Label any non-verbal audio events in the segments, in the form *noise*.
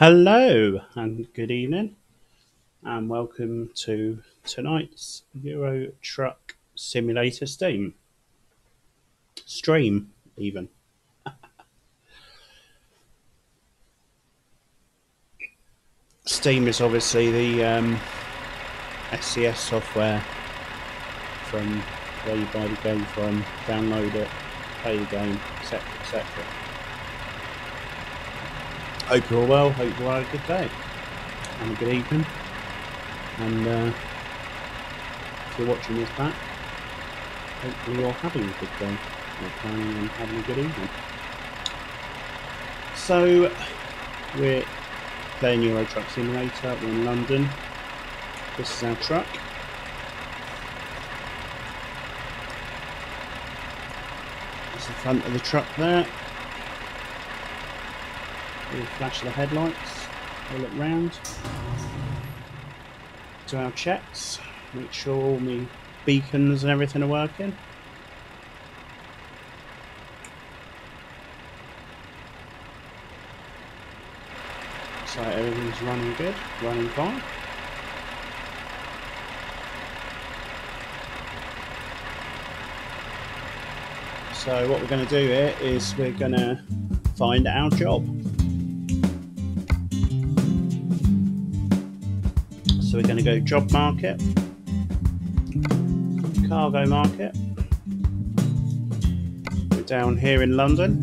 Hello and good evening, and welcome to tonight's Euro Truck Simulator Steam stream. Even *laughs* Steam is obviously the um, SCS software from where you buy the game from, download it, play the game, etc. etc. Hope you're all well. Hope you had a good day and a good evening. And uh, if you're watching this back, hopefully you're having a good day or planning on having a good evening. So we're playing Euro Truck Simulator. We're in London. This is our truck. That's the front of the truck there. We'll flash the headlights, we'll look round, do our checks, make sure all the beacons and everything are working. So everything's running good, running fine. So what we're going to do here is we're going to find our job. So we're going to go job market, cargo market. We're down here in London.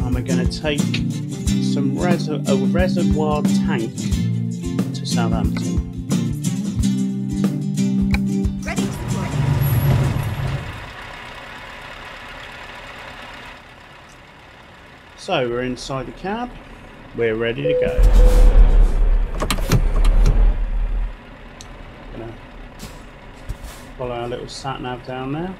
And we're going to take some res a reservoir tank to Southampton. So we're inside the cab. We're ready to go. Gonna follow our little sat nav down there.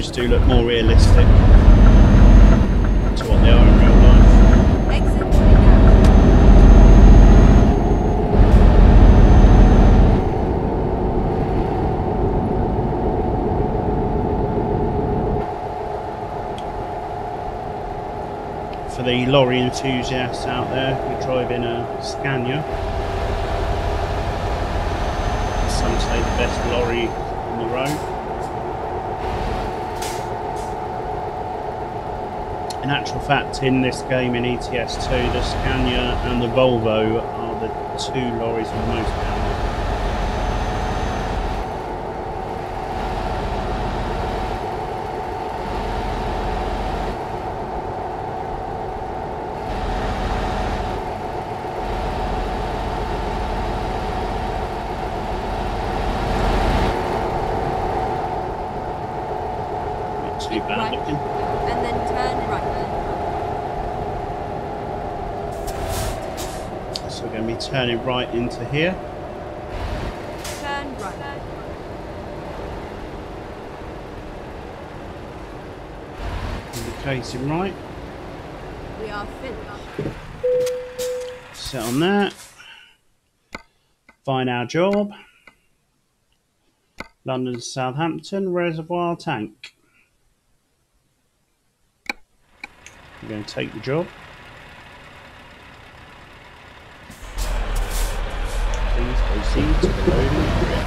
Roads do look more realistic to what they are in real life. For the lorry enthusiasts out there, we're driving a Scania. Some say the best lorry on the road. In actual fact, in this game in ETS2, the Scania and the Volvo are the two lorries with most power. Not too bad Right. looking. And then turn right. So we're going to be turning right into here. Turn right. Indicating right. We are finished. Set on that. Find our job. London to Southampton Reservoir Tank. We're going to take the job. To the loading area.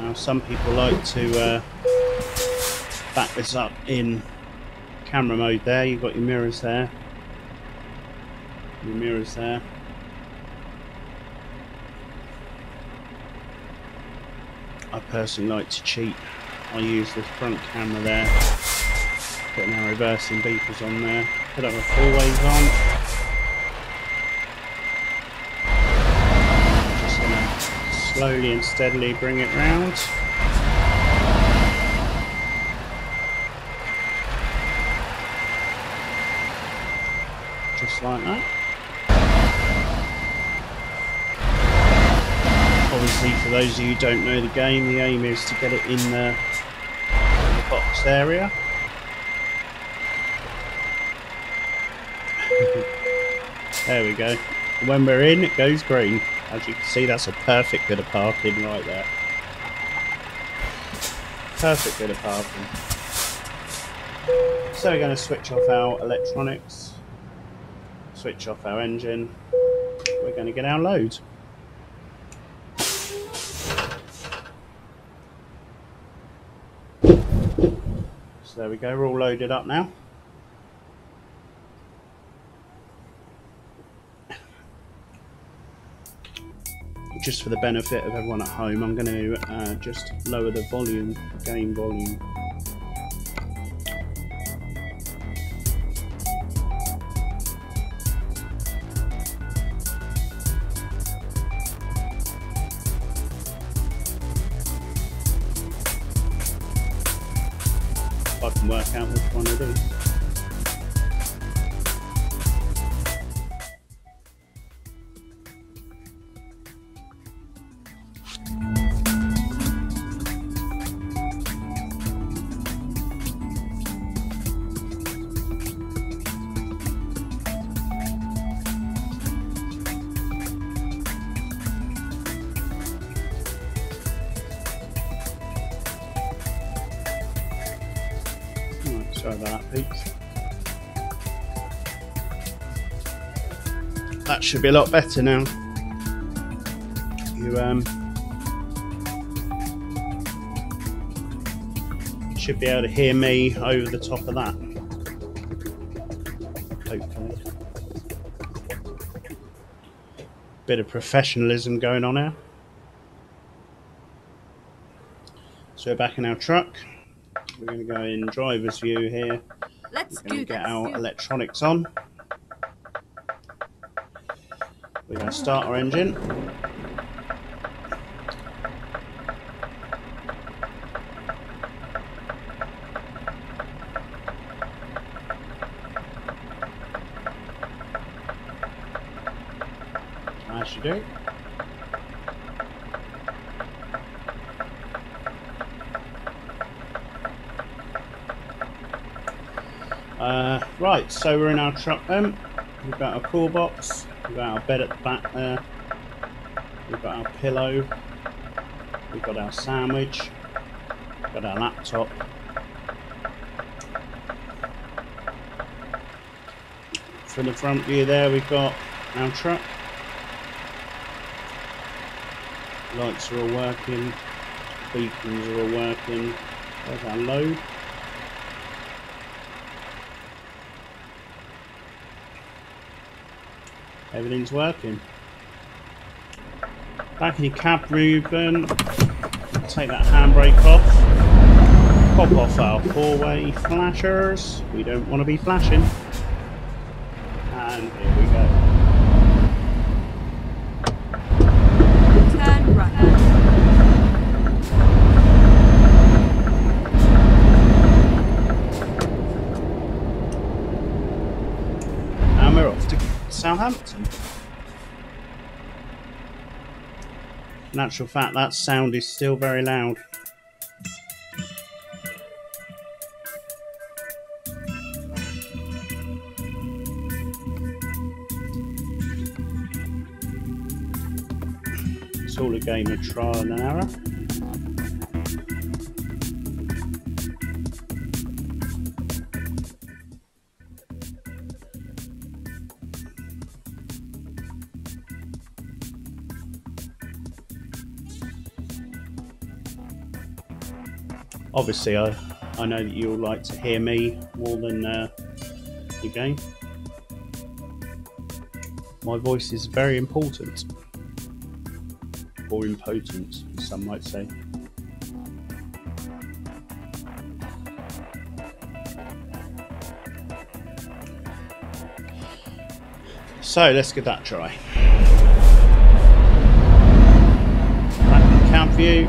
Now, some people like to uh, back this up in camera mode there. You've got your mirrors there. Your mirrors there. I personally like to cheat. I use the front camera there. Putting our reversing beepers on there. Put up a four ways on. Just gonna slowly and steadily bring it round. Just like that. Obviously, for those of you who don't know the game, the aim is to get it in the, in the box area. *laughs* there we go. When we're in, it goes green. As you can see, that's a perfect bit of parking right there. Perfect bit of parking. So we're going to switch off our electronics, switch off our engine. We're going to get our load. So there we go, we're all loaded up now. just for the benefit of everyone at home, I'm going to uh, just lower the volume, game volume. That should be a lot better now. You um should be able to hear me over the top of that. Hopefully. Bit of professionalism going on here. So we're back in our truck. We're going to go in driver's view here. Let's We're going to get our electronics on. We're going to start our engine. As you do. Uh, right, so we're in our truck then. We've got our cool box, we've got our bed at the back there, we've got our pillow, we've got our sandwich, we've got our laptop. From the front view there, we've got our truck. Lights are all working. Beacons are all working. There's our load. Everything's working. Back in your cab, Ruben. Take that handbrake off. Pop off our four-way flashers. We don't want to be flashing. And here we go. Turn right. And we're off to Southampton. In actual fact, that sound is still very loud. It's all a game of trial and error. Obviously, I, I know that you'll like to hear me more than uh, the game. My voice is very important. Or impotent, as some might say. So let's give that a try. Back in camp view.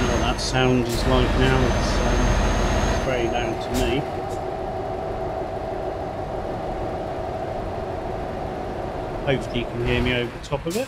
don't know what that sound is like now. It's um, very loud to me. Hopefully you can hear me over the top of it.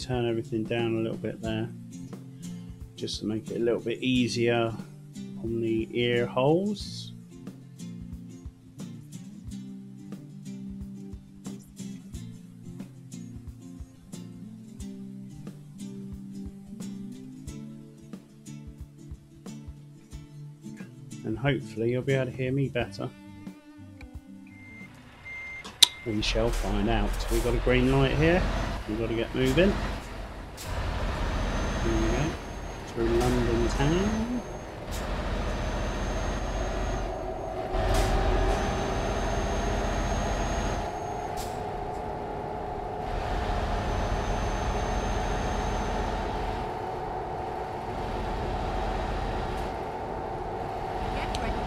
Turn everything down a little bit there, just to make it a little bit easier on the ear holes. And hopefully you'll be able to hear me better. We shall find out. We've got a green light here. We've got to get moving. Here we go. Through London town.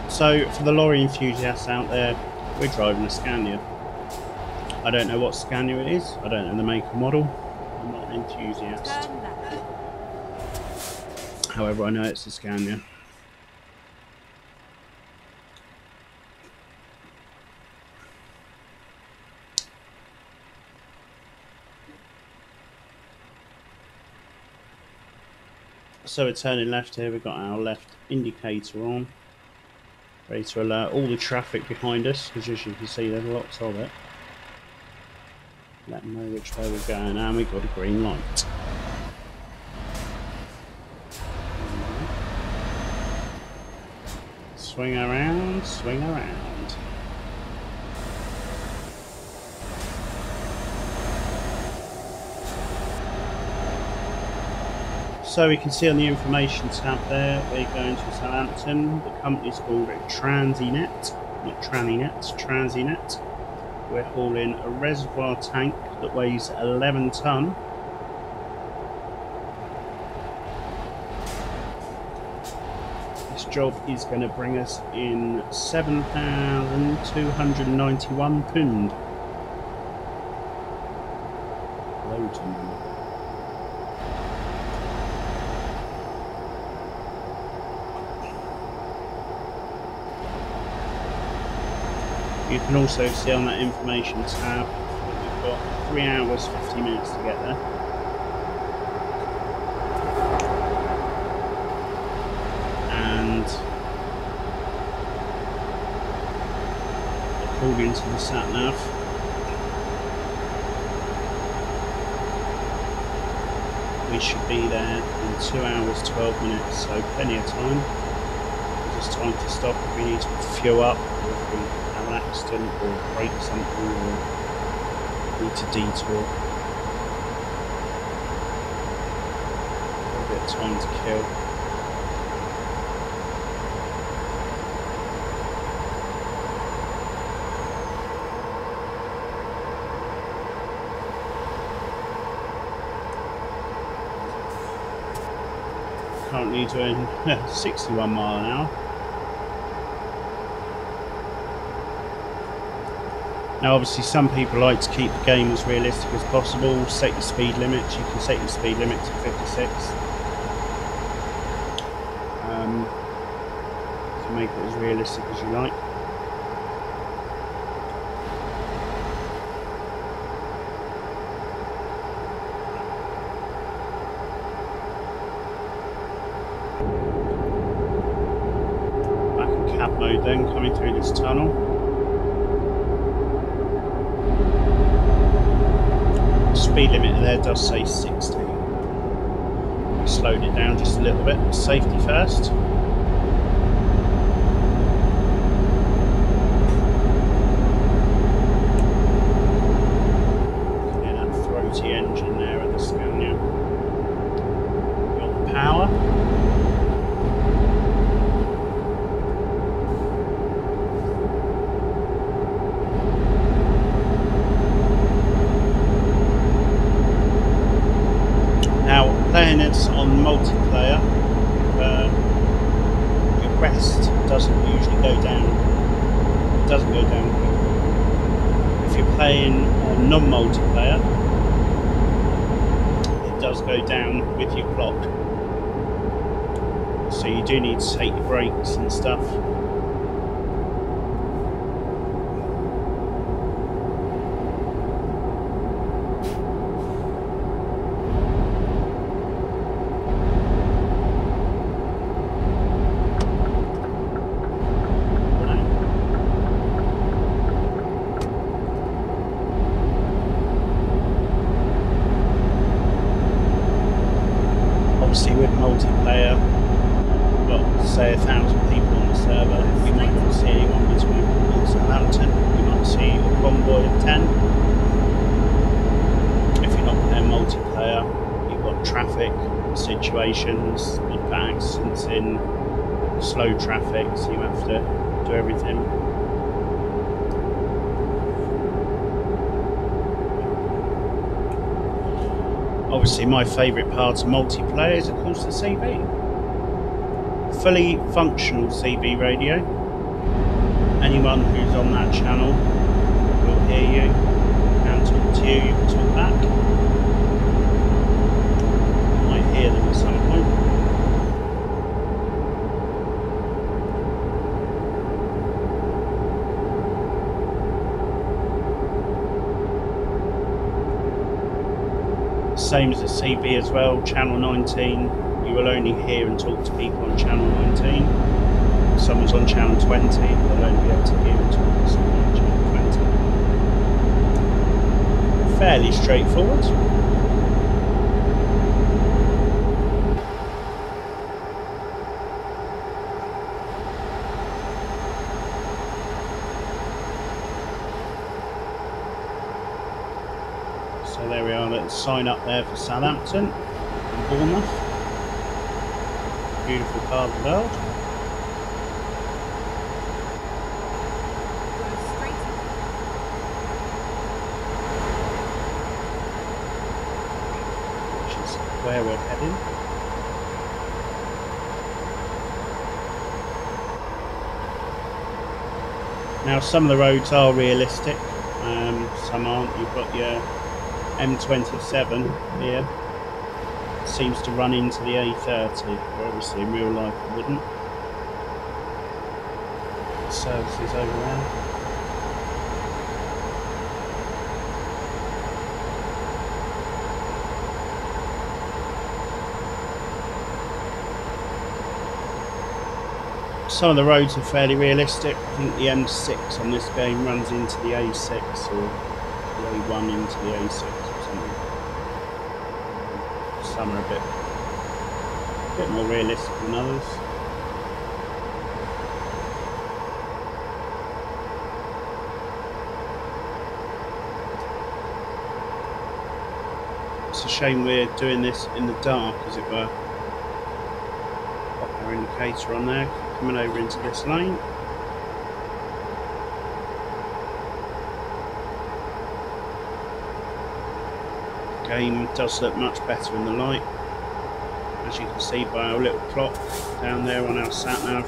So, for the lorry enthusiasts out there, we're driving a Scania. I don't know what Scania it is. I don't know the make and model. I'm not an enthusiast. However, I know it's a Scania. So we're turning left here, we've got our left indicator on. Ready to alert all the traffic behind us, because as you can see there's lots of it. Let them know which way we're going, and we've got a green light. Swing around, swing around. So we can see on the information tab there, we're going to Southampton. The company's called Transinet, not Transinet, Transinet. We're hauling a reservoir tank that weighs 11 tonne. This job is going to bring us in 7,291 pound. You can also see on that information tab we've got 3 hours 50 minutes to get there. And according to the sat nav, we should be there in 2 hours 12 minutes, so plenty of time. Just time to stop if we need to fuel up accident or break something or need to detour. A bit of time to kill. Currently *laughs* doing 61 mile an hour. Now, obviously, some people like to keep the game as realistic as possible. Set your speed limits. You can set your speed limit to 56. Um, to make it as realistic as you like. Back in cab mode then, coming through this tunnel. Speed limit there does say 60. Slowed it down just a little bit. Safety first. Get that throaty engine there at the Scania. Got the power. Now, playing this on multiplayer, uh, your rest doesn't usually go down. It doesn't go down quickly. If you're playing on non-multiplayer, it does go down with your clock. So you do need to take your breaks and stuff. Obviously, with multiplayer, got say a thousand people on the server, you might not see anyone between Southampton, you might see a convoy of ten. If you're not playing multiplayer, you've got traffic situations, you've got accidents in slow traffic, so you have to do everything. Obviously, my favourite part of multiplayer is, of course, the CB. Fully functional CB radio. Anyone who's on that channel will hear you and talk to you. You can talk back. You might hear them at some point. Same as the CB as well, channel 19. You will only hear and talk to people on channel 19. If someone's on channel 20, they'll only be able to hear and talk to someone on channel 20. Fairly straightforward. sign up there for Southampton and Bournemouth. Beautiful part of the world. Which is where we're heading. Now some of the roads are realistic, um, some aren't. You've got your M27 here. Seems to run into the A30, but obviously in real life it wouldn't. Services over there. some of the roads are fairly realistic. I think the M6 on this game runs into the A6 or the A1 into the A6 or something. Some are a bit, a bit more realistic than others. It's a shame we're doing this in the dark, as it were. Pop our indicator on there coming over into this lane. Game does look much better in the light. As you can see by our little clock down there on our sat nav,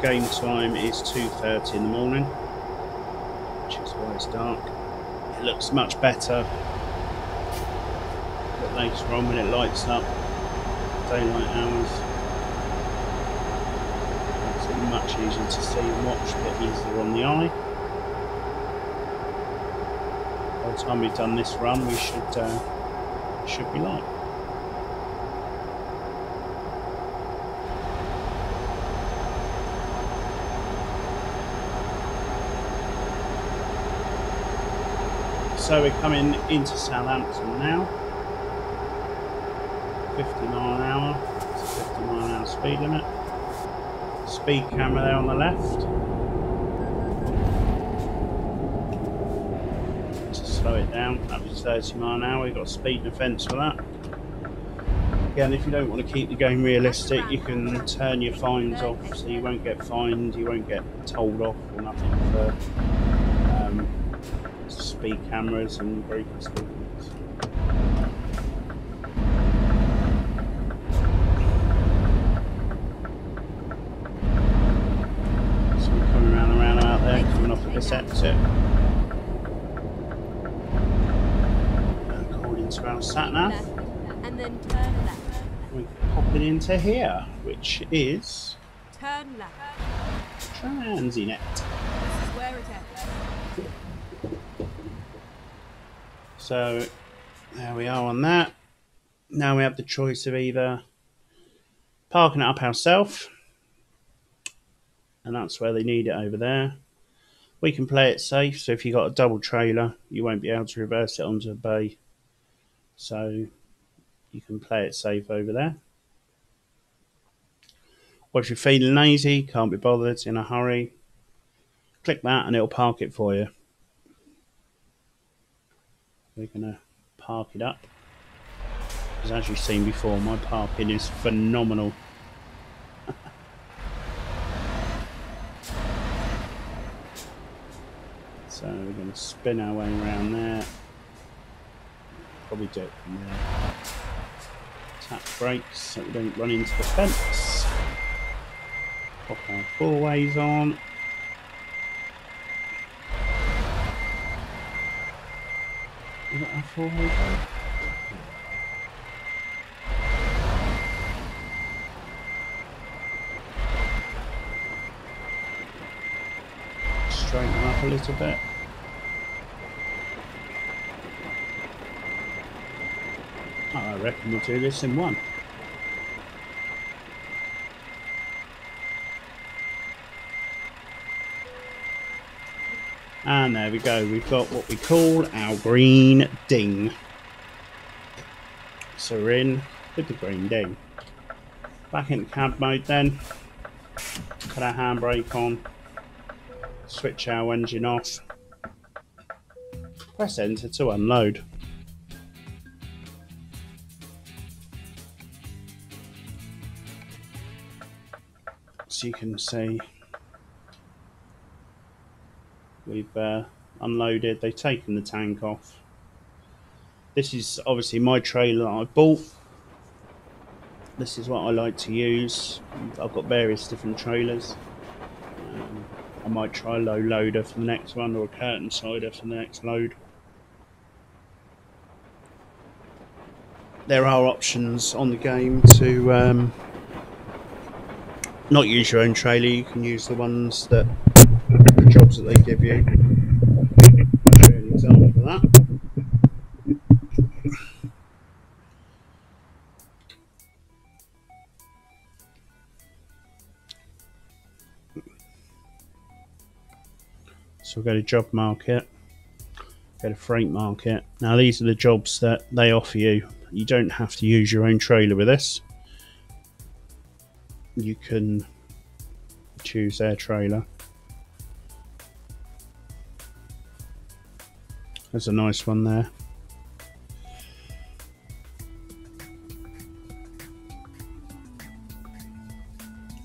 game time is 2.30 in the morning, which is why it's dark. It looks much better but later on when it lights up, daylight hours It's much easier to see and watch, a bit easier on the eye. By the time we've done this run, we should uh, should be light. So we're coming into Southampton now. 50 mile an hour, it's a 50 mile an hour speed limit speed camera there on the left. To slow it down up to 30 mile an hour, you've got a speed defence for that. Again, if you don't want to keep the game realistic, you can turn your fines off so you won't get fined, you won't get told off or nothing for um, speed cameras and breaking speed this exit. According to our sat nav. And then turn left. We're popping into here, which is Turn left. Transinet. This is where it ends. So there we are on that. Now we have the choice of either parking it up ourselves, and that's where they need it over there, we can play it safe. So if you've got a double trailer, you won't be able to reverse it onto a bay. So you can play it safe over there. Or if you're feeling lazy, can't be bothered, in a hurry, click that and it'll park it for you. We're going to park it up. Because as you've seen before, my parking is phenomenal. *laughs* So we're going to spin our way around there. Probably do it from there. Tap brakes so we don't run into the fence. Pop our four ways on. Got our four ways on. straighten up a little bit. I reckon we'll do this in one. And there we go, we've got what we call our green ding. So we're in with the green ding. Back in cab mode then. Put our handbrake on. Switch our engine off. Press enter to unload. You can see we've uh, unloaded, they've taken the tank off. This is obviously my trailer I bought. This is what I like to use. I've got various different trailers. Um, I might try a low loader for the next one or a curtain sider for the next load. There are options on the game to um, not use your own trailer. You can use the ones that the jobs that they give you. I'll show you an example of that. So we'll go to job market, go to freight market. Now these are the jobs that they offer you. You don't have to use your own trailer with this. You can choose their trailer. There's a nice one there.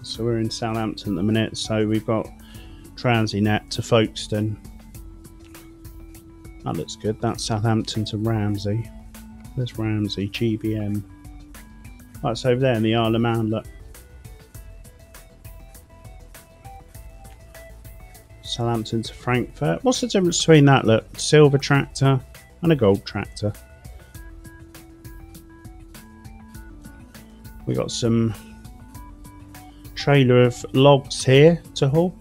So we're in Southampton at the minute, so we've got Transinet to Folkestone. That looks good. That's Southampton to Ramsey. There's Ramsey, GBM. That's over there in the Isle of Man, look. Southampton to Frankfurt. What's the difference between that, look? Silver tractor and a gold tractor. We got some trailer of logs here to haul.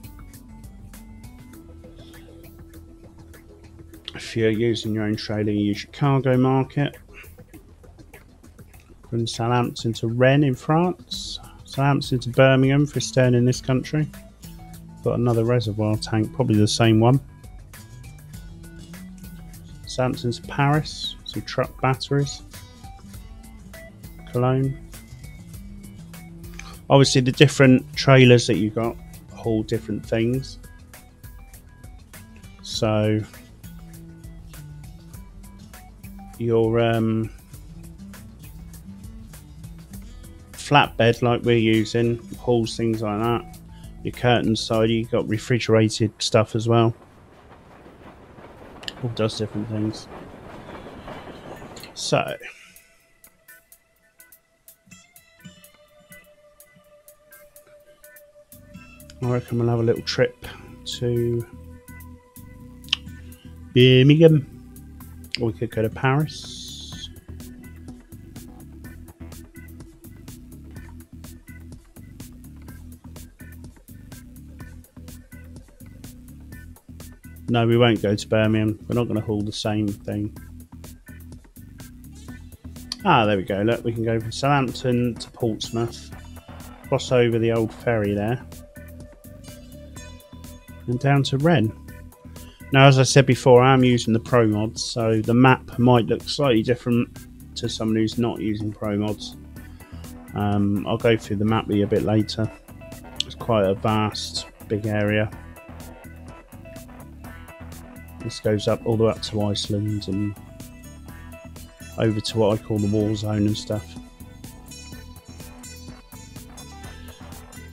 if you're using your own trailer, you use your cargo market. From Southampton to Rennes in France, Southampton to Birmingham for staying in this country. Got another reservoir tank, probably the same one. To Paris, some truck batteries. Cologne. Obviously, the different trailers that you got haul different things. So your um, flatbed like we're using, hauls things like that. Your curtain side, you got refrigerated stuff as well. All does different things. So. I reckon we'll have a little trip to Birmingham. Or We could go to Paris. No, we won't go to Birmingham. We're not going to haul the same thing. Ah, there we go. Look, we can go from Southampton to Portsmouth, cross over the old ferry there, and down to Rennes. Now, as I said before, I'm using the Pro mods, so the map might look slightly different to someone who's not using Pro mods. Um, I'll go through the map with you a bit later. It's quite a vast, big area. This goes up all the way up to Iceland and over to what I call the war zone and stuff.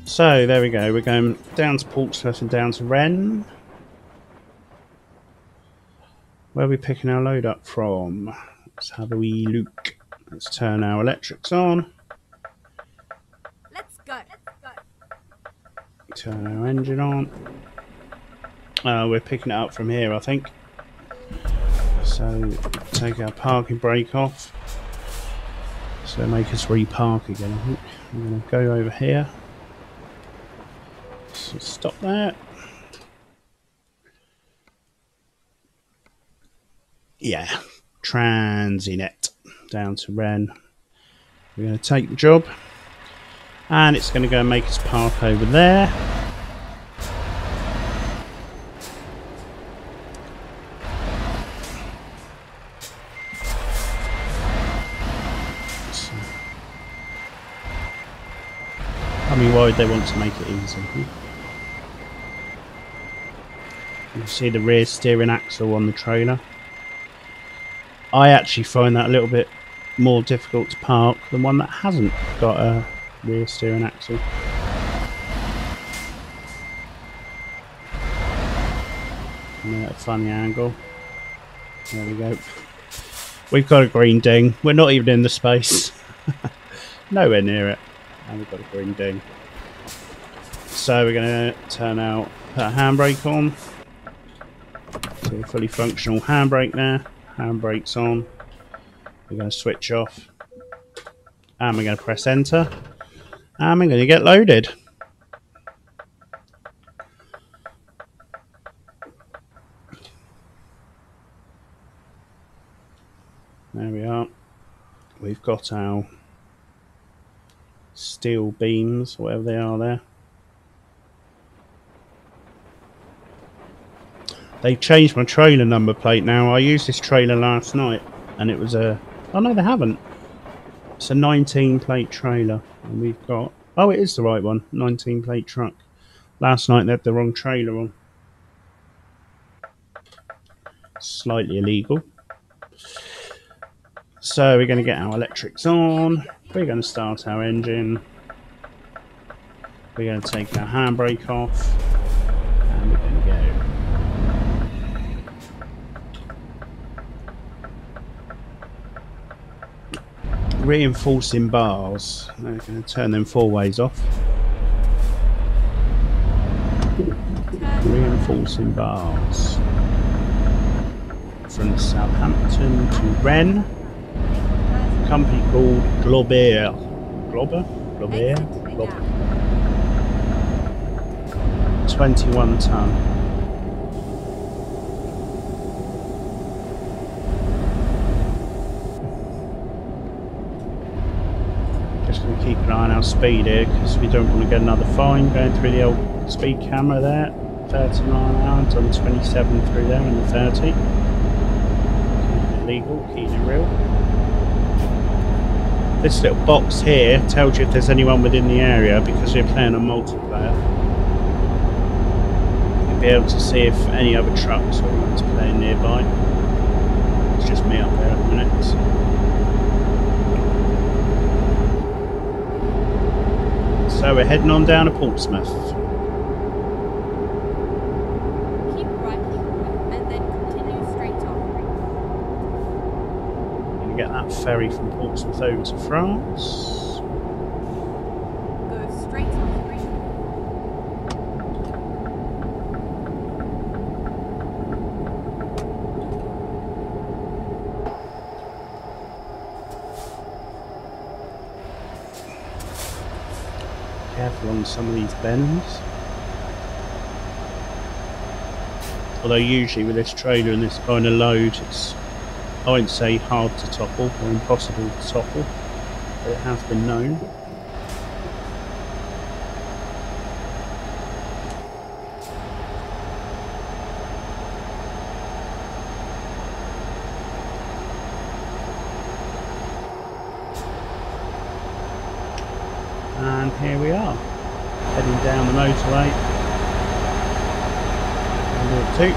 So there we go. We're going down to Portsmouth and down to Rennes. Where are we picking our load up from? Let's have a wee look. Let's turn our electrics on. Let's go. Let's go. Turn our engine on. Uh, we're picking it up from here, I think. So, take our parking brake off. So, make us repark again, I think. I'm going to go over here. So, stop that. yeah, Transinet down to Rennes. We're going to take the job and it's going to go and make us park over there. So, Would they want to make it easy? You see the rear steering axle on the trailer. I actually find that a little bit more difficult to park than one that hasn't got a rear steering axle. And a funny angle. There we go. We've got a green ding. We're not even in the space. *laughs* Nowhere near it. And we've got a green ding. So we're going to turn out, put a handbrake on. So fully functional handbrake there. Handbrake's on. We're going to switch off. And we're going to press enter. And we're going to get loaded. There we are. We've got our steel beams, whatever they are there. They changed my trailer number plate now. I used this trailer last night and it was a... Oh no, they haven't. It's a 19 plate trailer and we've got... Oh, it is the right one. 19 plate truck. Last night they had the wrong trailer on. Slightly illegal. So we're going to get our electrics on. We're going to start our engine. We're going to take our handbrake off. And we're going to go. Reinforcing bars. We're going to turn them four ways off. Reinforcing bars. From Southampton to Rennes company called Globair. Glober? Globair? Glob 21 ton. Just going to keep an eye on our speed here because we don't want to get another fine going through the old speed camera there. 30 mile an hour, done 27 through there in the 30. Keep it legal, keep it real. This little box here tells you if there's anyone within the area because we're playing a multiplayer. You'll be able to see if any other trucks or ones playing nearby. It's just me up there at the minute. So we're heading on down to Portsmouth. Keep right and then continue straight on. Get that ferry from Portsmouth over to France. Go straight on three. Careful some of these bends. Although usually with this trailer and this kind of load, it's I won't say hard to topple or impossible to topple, but it has been known. And here we are, heading down the motorway. Two.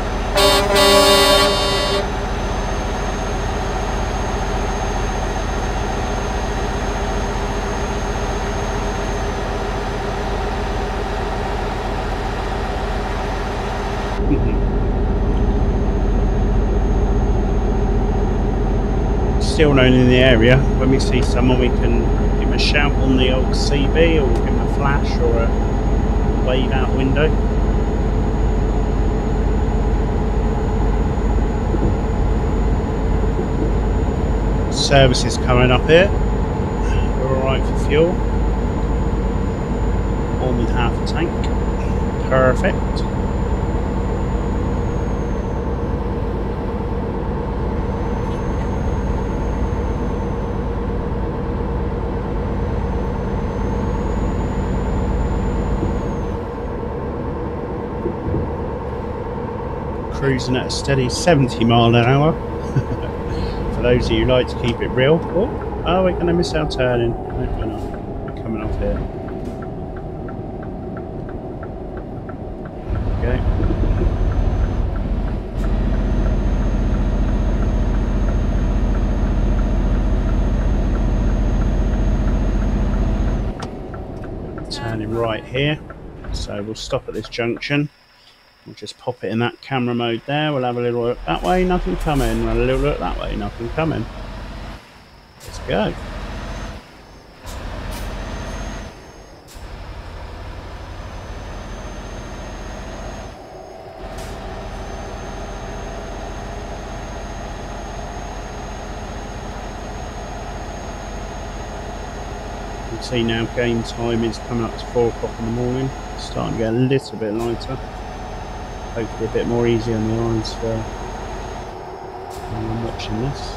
Still known in the area. When we see someone, we can give a shout on the old CB, or give a flash, or a wave out window. Services coming up here. We're alright for fuel. With half a tank. Perfect. Cruising at a steady 70 mile an hour. *laughs* For those of you who like to keep it real. Oh, oh we're going to miss our turning. No, we're not. We're coming off here. Okay. Turning right here. So we'll stop at this junction just pop it in that camera mode there. We'll have a little look that way, nothing coming. We'll have a little look that way, nothing coming. Let's go. see now game time is coming up to 4 o'clock in the morning. It's starting to get a little bit lighter. Hopefully a bit more easy on the eyes for I'm watching this.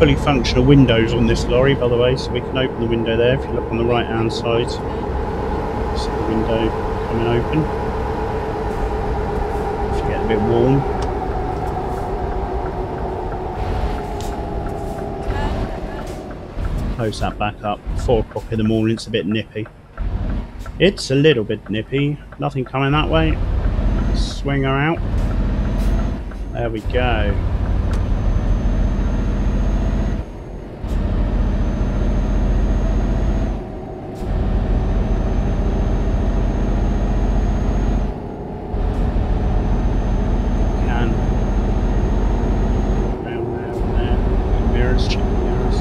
fully functional windows on this lorry, by the way, so we can open the window there. If you look on the right hand side, see the window coming open. You get a bit warm. Close that back up. Four o'clock in the morning, it's a bit nippy. It's a little bit nippy. Nothing coming that way. Swing her out. There we go. can. Around there, and there. Mirrors, check the mirrors.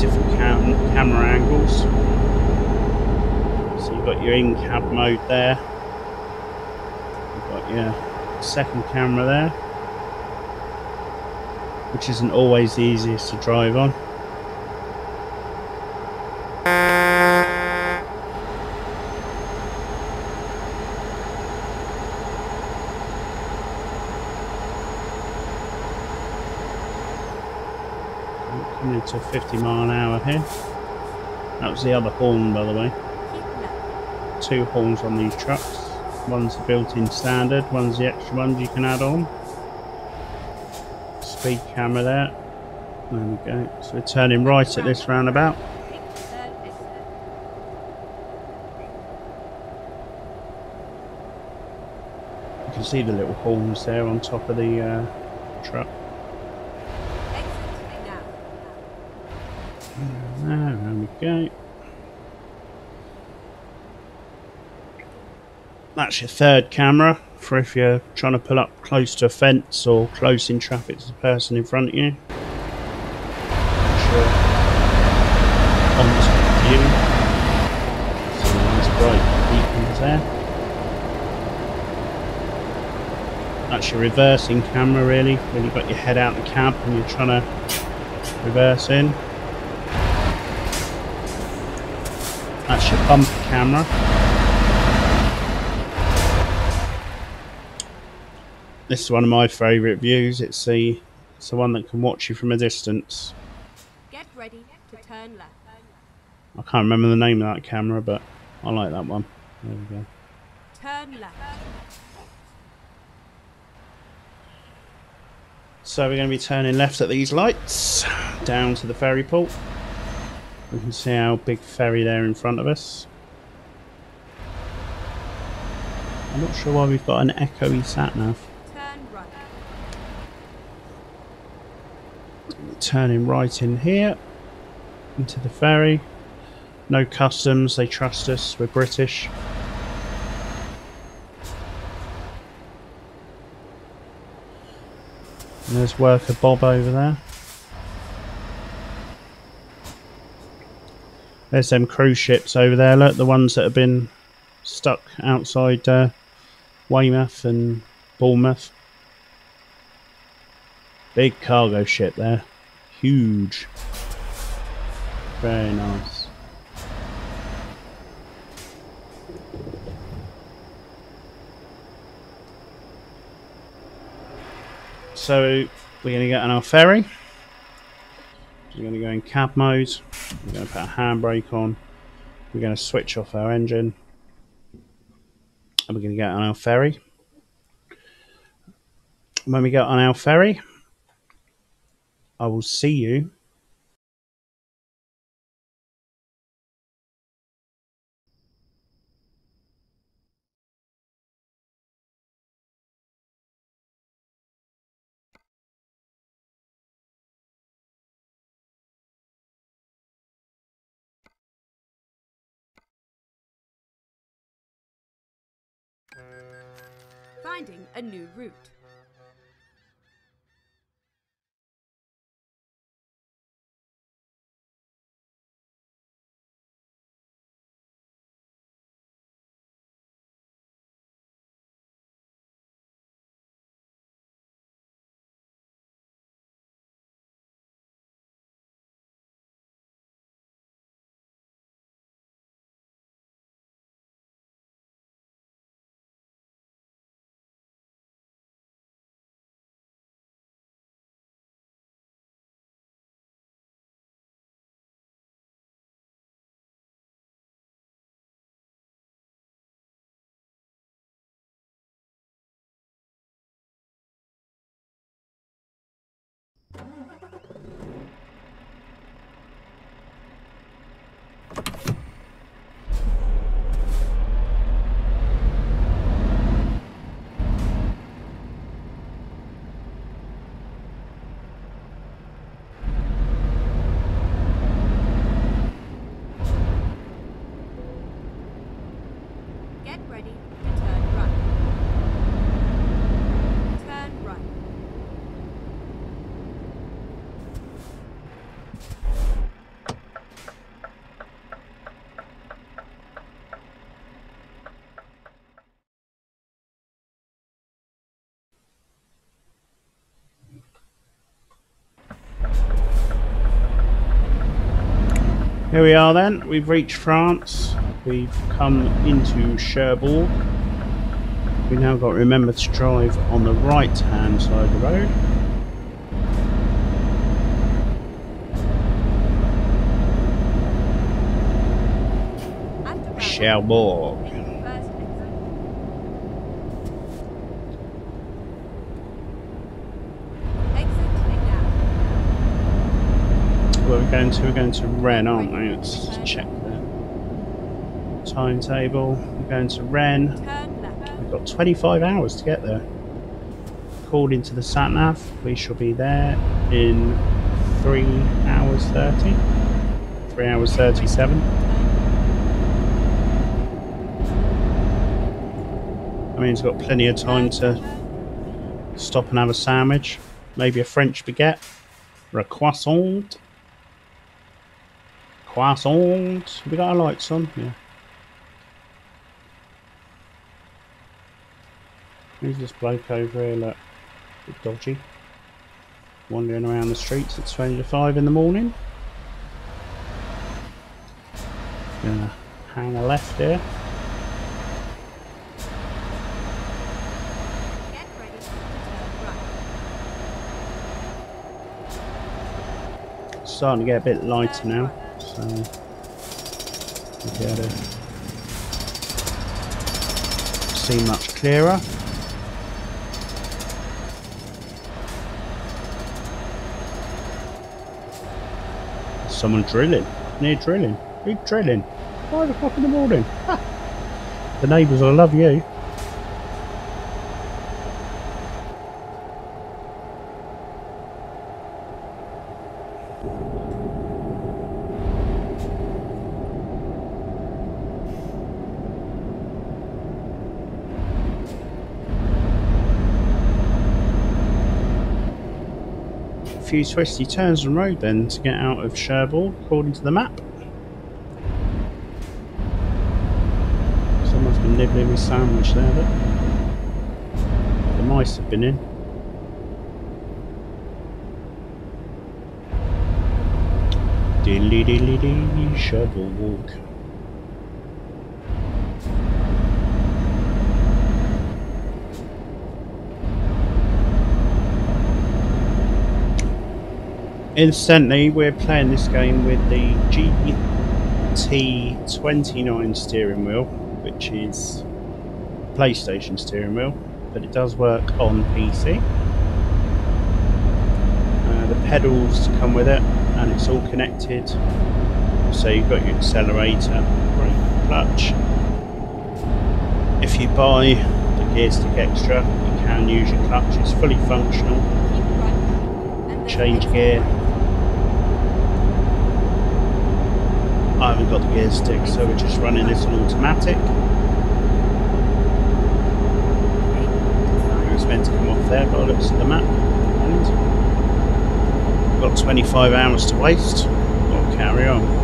Different cam camera angles. So you've got your in-cab mode there. You've got your second camera there. Which isn't always the easiest to drive on. Coming into 50 mile an hour here. That was the other horn, by the way. Two horns on these trucks. One's the built-in standard, one's the extra ones you can add on. Speed camera there. There we go. So we're turning right at this roundabout. You can see the little horns there on top of the uh, truck. There we go. That's your third camera for if you're trying to pull up close to a fence or close in traffic to the person in front of you. On top view. So nice bright beacons there. That's your reversing camera really, when you've got your head out the cab and you're trying to reverse in. That's your bumper camera. This is one of my favourite views. It's the it's the one that can watch you from a distance. Get ready to turn left. I can't remember the name of that camera, but I like that one. There we go. Turn left. So we're going to be turning left at these lights, down to the ferry port. We can see our big ferry there in front of us. I'm not sure why we've got an echoey sat nav. Turn right. Turning right in here into the ferry. No customs, they trust us, we're British. And there's worker Bob over there. There's them cruise ships over there, look, the ones that have been stuck outside uh, Weymouth and Bournemouth. Big cargo ship there. Huge. Very nice. So we're going to get on our ferry. We're going to go in cab mode. We're going to put a handbrake on. We're going to switch off our engine. And we're going to get on our ferry. When we get on our ferry, I will see you Finding a new route. Here we are then. We've reached France. We've come into Cherbourg. We now got to remember to drive on the right hand side of the road. Cherbourg. First exit. Exiting now. Where we're going to? We're going to Rennes, aren't we? Let's check the timetable. We're going to left. We've got 25 hours to get there. According to the sat nav, we shall be there in 3 hours 30. 3 hours 37. I mean, it's got plenty of time to stop and have a sandwich. Maybe a French baguette. Or a croissant. Croissant. Have we got our lights on? Yeah. Who's this bloke over here? Look, bit dodgy. Wandering around the streets at 20 to 5 in the morning. Gonna hang a left here. Get ready to turn right. It's starting to get a bit lighter now, able to see much clearer. Someone drilling, near drilling. Who's drilling? Five o'clock in the morning. Ha! The neighbours will love you. Few twisty turns on road then to get out of Cherbourg, according to the map. Someone's been nibbling his sandwich there, look. The mice have been in. Dilly dilly dilly Cherbourg. Incidentally, we're playing this game with the GT29 steering wheel, which is PlayStation steering wheel, but it does work on PC. Uh, the pedals come with it, and it's all connected. So you've got your accelerator, brake, clutch. If you buy the gear stick extra, you can use your clutch. It's fully functional. Keep right. And then Change gear. I haven't got the gear stick, so we're just running this on automatic. It was meant to come off there, but I looked at the map. And got 25 hours to waste. To carry on.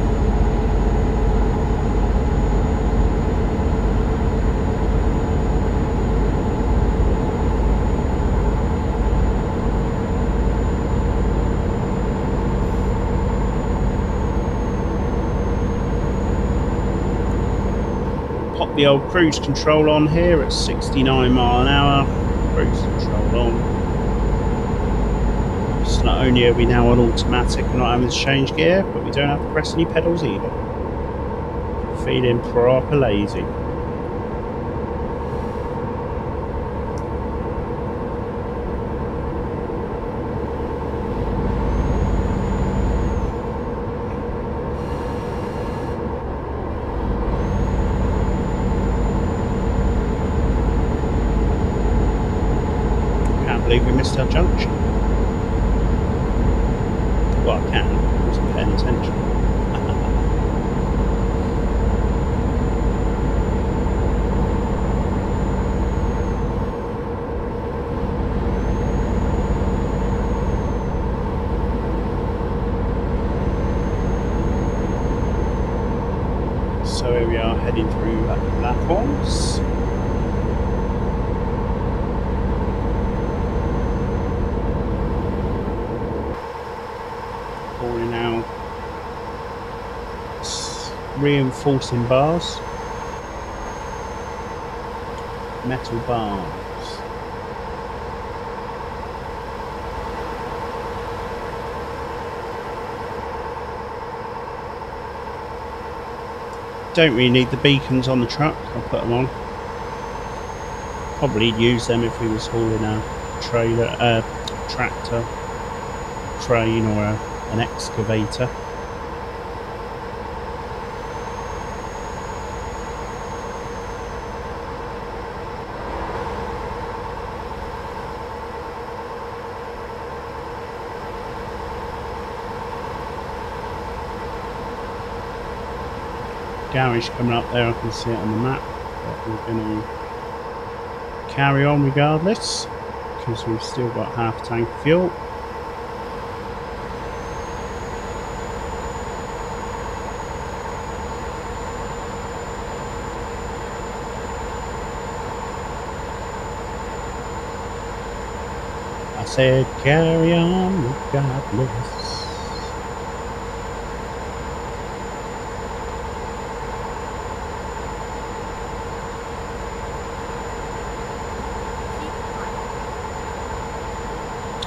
Pop the old cruise control on here at 69 mile an hour. Cruise control on. So not only are we now on automatic and not having to change gear, but we don't have to press any pedals either. Feeling proper lazy. Can't believe we missed our junction. Well, I can. I wasn't paying attention. so here we are heading through La France. Calling out reinforcing bars. Metal bars. Don't really need the beacons on the truck. I'll put them on. Probably use them if we was hauling a trailer, uh, tractor, train or a, an excavator. Garage coming up there, I can see it on the map. But we're going to carry on regardless, because we've still got half tank fuel. I said carry on regardless.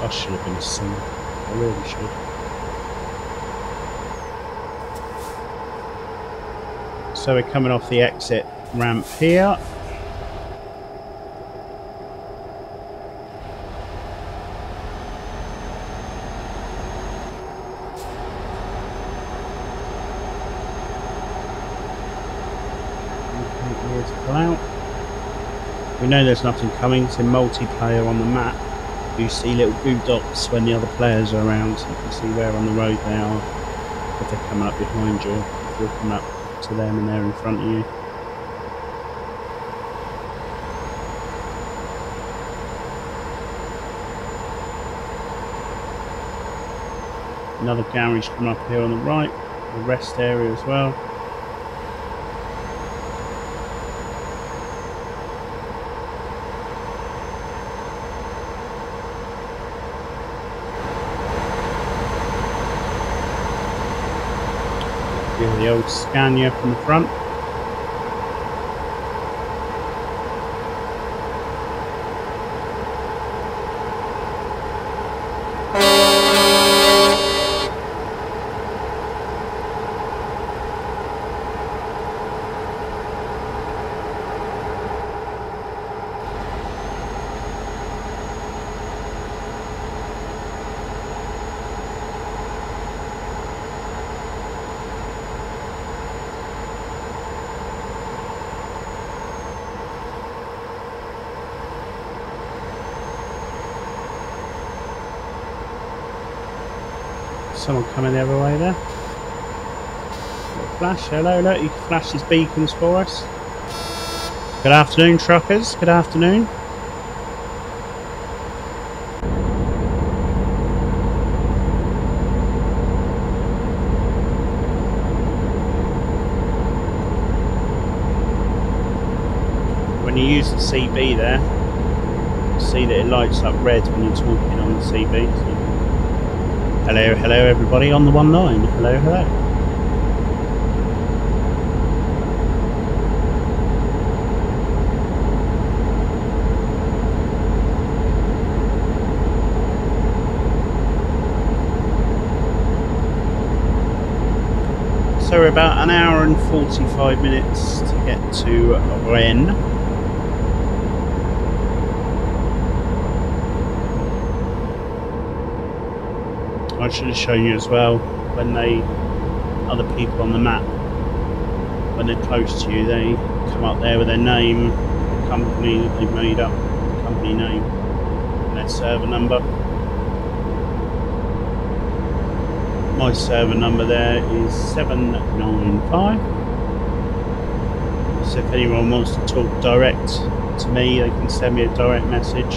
I should have been a singer. I really should. So we're coming off the exit ramp here. We know there's nothing coming. It's in multiplayer on the map. You see little blue dots when the other players are around, so you can see where on the road they are. If they're coming up behind you, if you're coming up to them and they're in front of you. Another garage coming up here on the right, the rest area as well. The old Scania from the front. Someone coming the other way there. Little Flash, hello, look, flash his beacons for us. Good afternoon, truckers. Good afternoon. When you use the CB there, see that it lights up red when you're talking on the CB. So Hello, hello everybody on the 1-9. Hello, hello. So we're about an hour and 45 minutes to get to Rennes. I should have shown you as well when they other people on the map when they're close to you they come up there with their name company that they've made up company name and their server number my server number there is 795 so if anyone wants to talk direct to me they can send me a direct message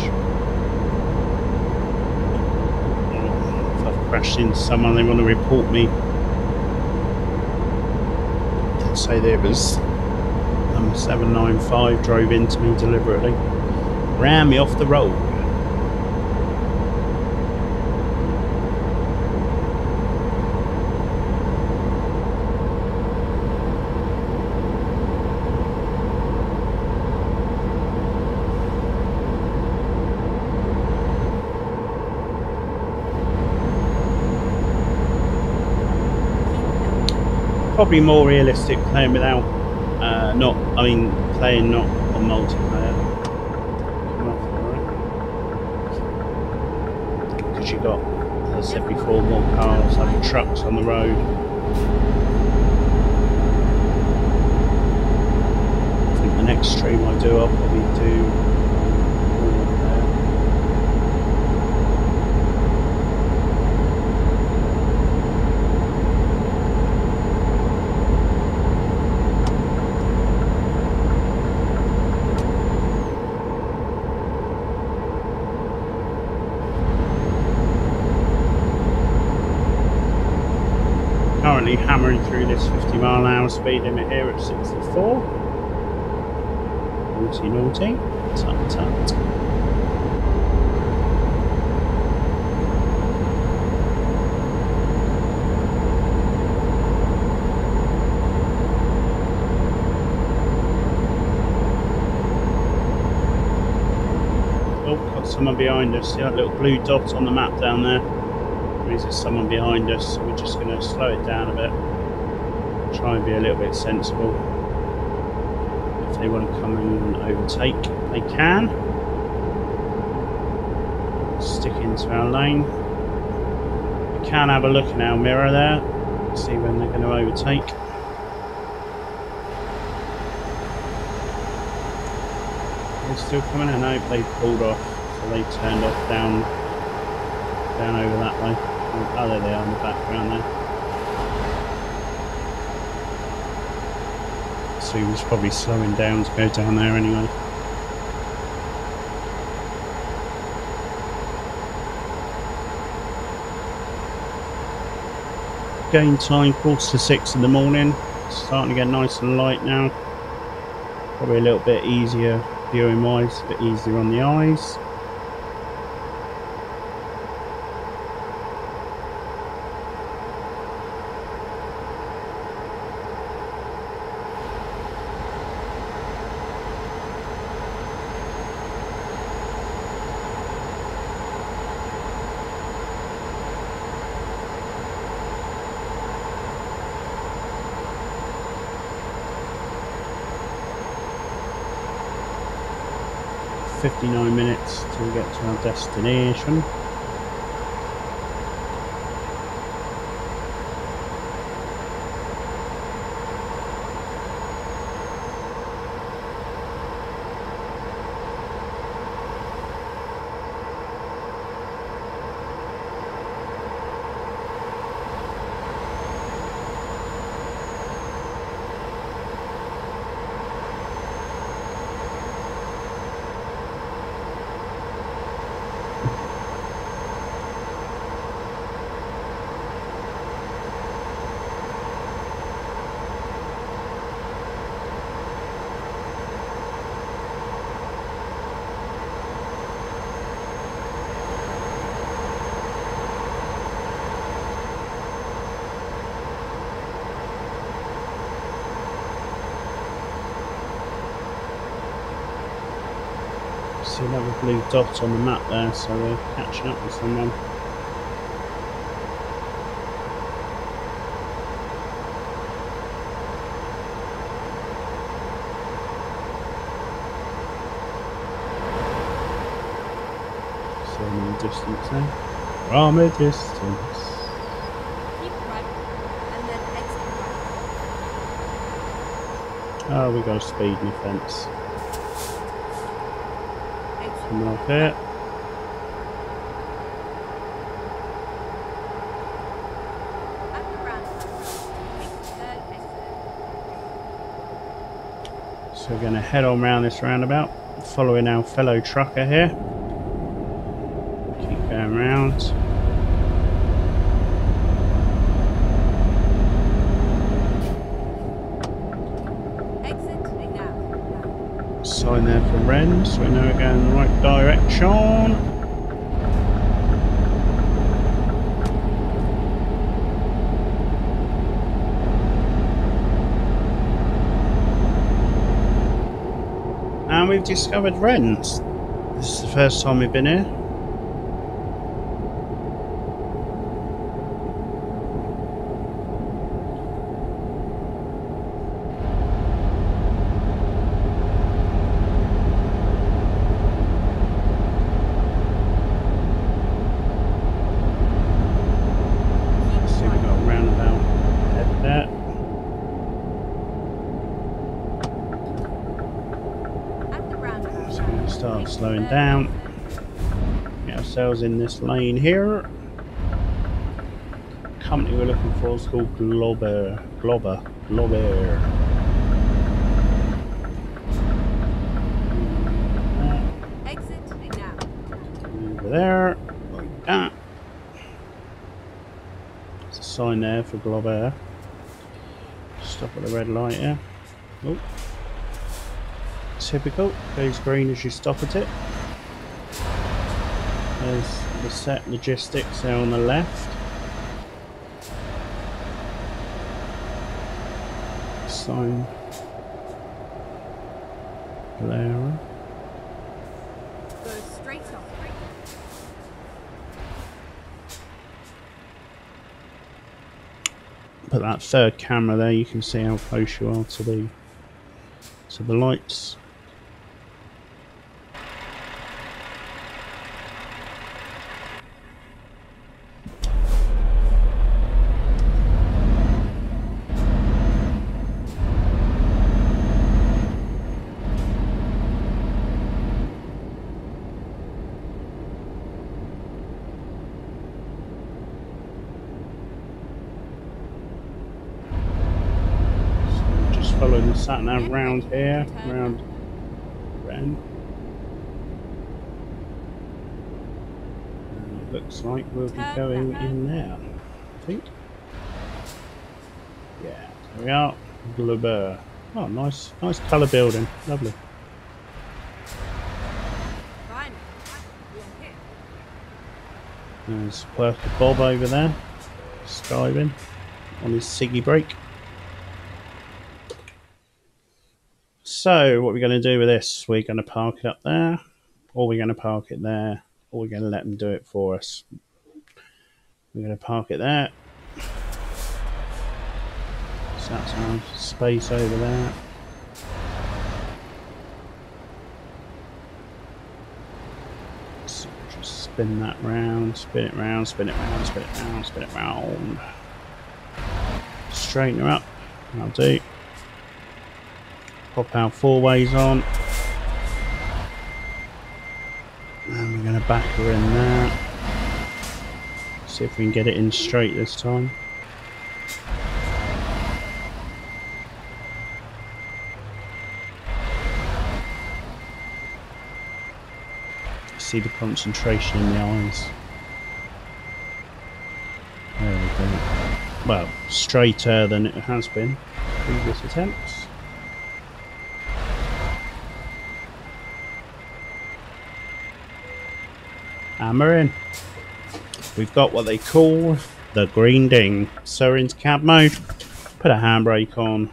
if I've crashed into someone, they want to report me. Say there was number 795 drove into me deliberately, ran me off the road. Probably more realistic playing without, uh, not, I mean, playing not on multiplayer. Because you got, as I said before, more cars, other trucks on the road. I think the next stream I do, I'll probably do. multiplayer. Currently hammering through this 50 mile an hour speed limit here at 64. Naughty, naughty. Tut, tut. Oh, got someone behind us. See that little blue dot on the map down there? Means there's someone behind us, so we're just going to slow it down a bit. Try and be a little bit sensible. If they want to come in and overtake, they can. Stick into our lane. We can have a look in our mirror there, see when they're going to overtake. They're still coming in. No, they pulled off, so they turned off down down over that way. Oh, there they are in the background there. So he was probably slowing down to go down there anyway. Game time, quarter to six in the morning. Starting to get nice and light now. Probably a little bit easier viewing wise, a bit easier on the eyes. Fifty-nine minutes to get to our destination. See another blue dot on the map there, so we're catching up with someone. Distance eh? there. From a distance. Keep right and then exit right. Oh, we got a speeding offence Exit coming off here. at the roundabout. Third exit. So we're going to head on round this roundabout, following our fellow trucker here. Keep going round. Exiting now. Sign there for Rennes, so we know we're going in the right direction. And we've discovered Rennes. This is the first time we've been here. Keep slowing there. down. In this lane here. Company we're looking for is called Globeur. Globeur. Globeur. Exit now. Over there. Like that. There's a sign there for Globeur. Stop at the red light here. Oh. Typical. Goes green as you stop at it. There's the set logistics there on the left. Sign. Glare. Go straight off. put that third camera there you can see how close you are to the to the lights Following the sat nav round here round round And it looks like we'll be going in there I think. Yeah there we are. Globeur oh nice nice colour building. Lovely. There's Worker Bob over there, skiving on his Siggy break. So, what we're going to do with this? We're going to park it up there, or we're going to park it there, or we're going to let them do it for us. We're going to park it there. So that's our space over there. Just spin that round, spin it round, spin it round, spin it round, spin it round. Straighten her up. I'll do. Pop our four ways on. And we're going to back her in there. See if we can get it in straight this time. See the concentration in the eyes. There we go. Well, straighter than it has been previous attempts. Hammer in. We've got what they call the green ding. So we're into cab mode. Put a handbrake on.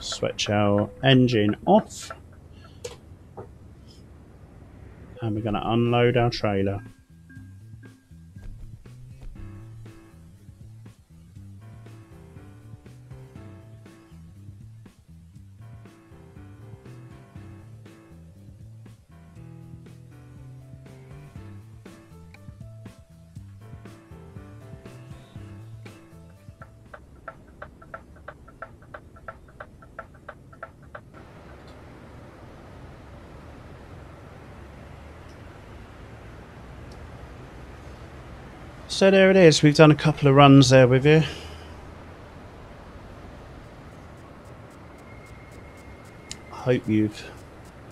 Switch our engine off. And we're going to unload our trailer. So there it is. We've done a couple of runs there with you. I hope you've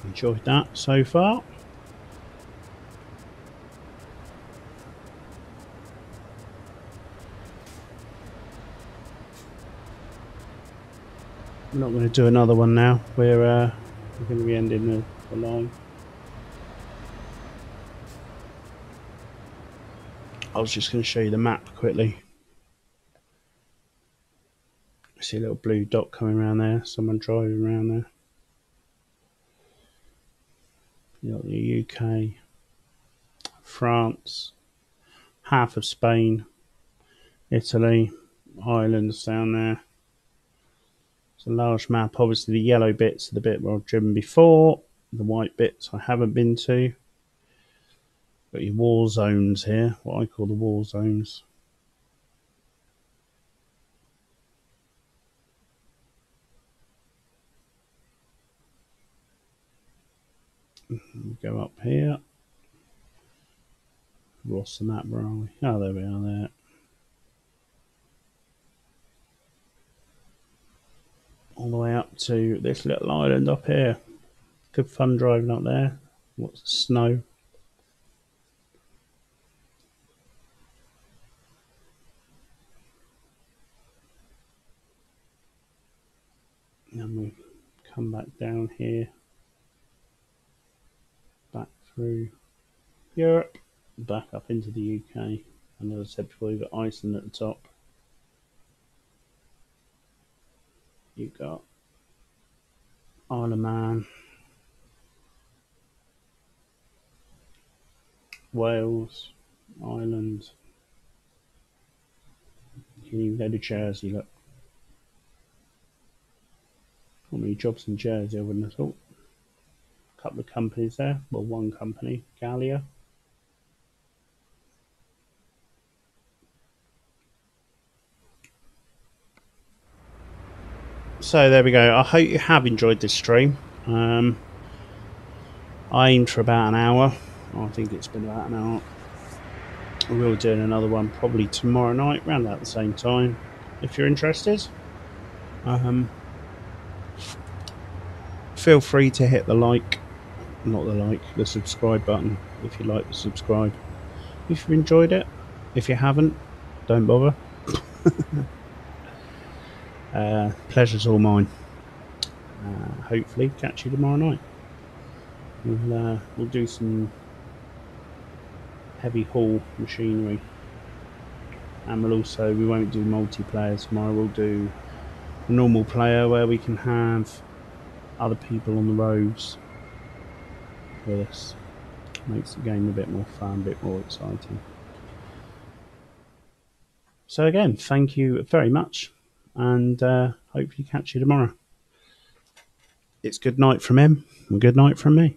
enjoyed that so far. We're not going to do another one now. We're uh, we're going to be ending the, the line. I was just going to show you the map quickly. See a little blue dot coming around there. Someone driving around there. You got the UK, France, half of Spain, Italy, islands down there. It's a large map. Obviously, the yellow bits are the bit where I've driven before. The white bits I haven't been to. Got your war zones here, what I call the war zones. Go up here. Lost the map, where are we? Oh, there we are there. All the way up to this little island up here. Good fun driving up there. What's the snow? And we come back down here. Back through Europe. Back up into the UK. And as I said before, you've got Iceland at the top. You've got Isle of Man. Wales, Ireland. You can even go to Jersey, look. Not many jobs in Jersey, I wouldn't have thought. A couple of companies there. Well, one company, Gallia. So there we go. I hope you have enjoyed this stream. Um, I aimed for about an hour. I think it's been about an hour. We will do another one probably tomorrow night, around about the same time, if you're interested. Um, feel free to hit the like, not the like, the subscribe button if you like the subscribe. If you've enjoyed it, if you haven't, don't bother. *laughs* uh, pleasure's all mine. Uh, hopefully, catch you tomorrow night. We'll, uh, we'll do some heavy haul machinery. And we'll also, we won't do multiplayer tomorrow, we'll do normal player where we can have other people on the roads with us. Makes the game a bit more fun, a bit more exciting. So again, thank you very much, and uh, hopefully catch you tomorrow. It's good night from him, and good night from me.